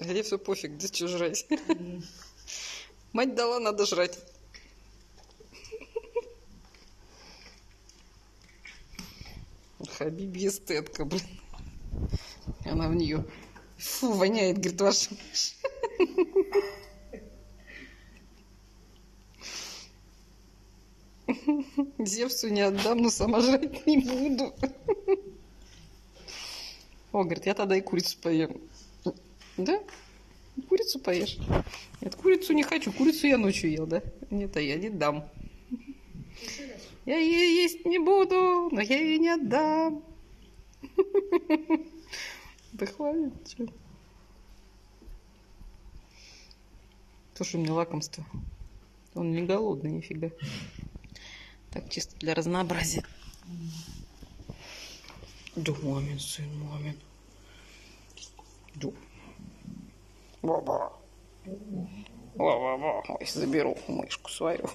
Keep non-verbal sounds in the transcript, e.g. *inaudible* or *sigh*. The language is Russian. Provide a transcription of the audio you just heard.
Где все пофиг, где что жрать. Мать дала, надо жрать. Хабиби эстетка, блин. Она в нее. Фу, воняет, говорит, ваша мышь. Зевсу не отдам, но сама жрать не буду. О, говорит, я тогда и курицу поем. Да? Курицу поешь? Нет, курицу не хочу. Курицу я ночью ел, да? Нет, а я не дам. Я ее есть не буду, но я ее не отдам. *laughs* Да хватит? Тоже у меня лакомство. Он не голодный, нифига. Так, чисто для разнообразия. Да, мамин сын, мамин. Да. Баба. Баба, Ой, заберу мышку свою.